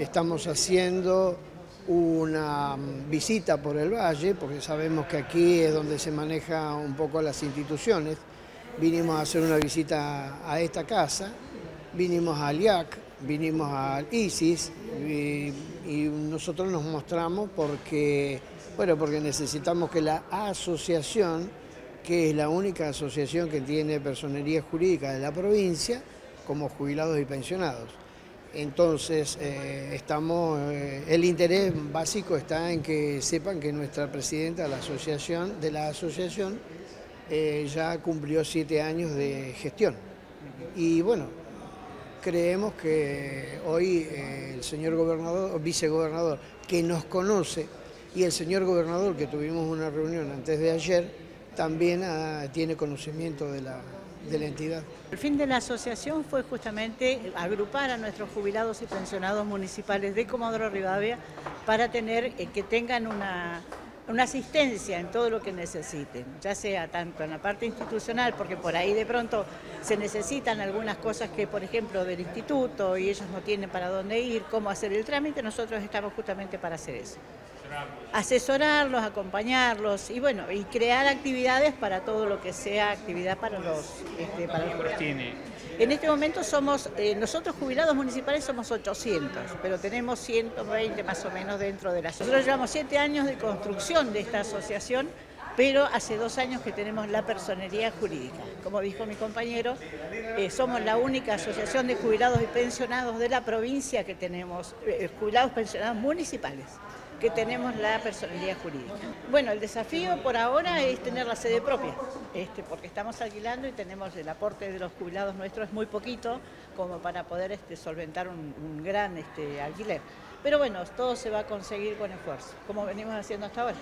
estamos haciendo una visita por el valle, porque sabemos que aquí es donde se maneja un poco las instituciones. Vinimos a hacer una visita a esta casa, vinimos al IAC, vinimos al ISIS y, nosotros nos mostramos porque, bueno, porque necesitamos que la asociación, que es la única asociación que tiene personería jurídica de la provincia, como jubilados y pensionados. Entonces, eh, estamos, eh, el interés básico está en que sepan que nuestra presidenta de la asociación, eh, ya cumplió siete años de gestión. Y bueno, creemos que hoy el señor gobernador, vicegobernador, que nos conoce, y el señor gobernador, que tuvimos una reunión antes de ayer, también ah, tiene conocimiento de la, de la entidad. El fin de la asociación fue justamente agrupar a nuestros jubilados y pensionados municipales de Comodoro Rivadavia para tener eh, que tengan una, una asistencia en todo lo que necesiten, ya sea tanto en la parte institucional, porque por ahí de pronto se necesitan algunas cosas que, por ejemplo, del instituto y ellos no tienen para dónde ir, cómo hacer el trámite, nosotros estamos justamente para hacer eso asesorarlos, acompañarlos y bueno, y crear actividades para todo lo que sea actividad para los, este, para los tiene? En este momento somos, eh, nosotros jubilados municipales somos 800, pero tenemos 120 más o menos dentro de la asociación. Nosotros llevamos siete años de construcción de esta asociación, pero hace dos años que tenemos la personería jurídica. Como dijo mi compañero, eh, somos la única asociación de jubilados y pensionados de la provincia que tenemos, eh, jubilados pensionados municipales que tenemos la personalidad jurídica. Bueno, el desafío por ahora es tener la sede propia, este, porque estamos alquilando y tenemos el aporte de los jubilados nuestros es muy poquito como para poder este, solventar un, gran este, alquiler. Pero bueno, todo se va a conseguir con esfuerzo, como venimos haciendo hasta ahora.